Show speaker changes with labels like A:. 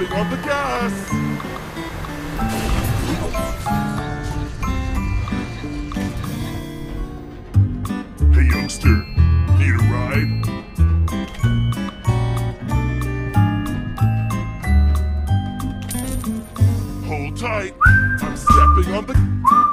A: Stepping on the gas. Hey, youngster. Need a ride? Hold tight. I'm stepping on the.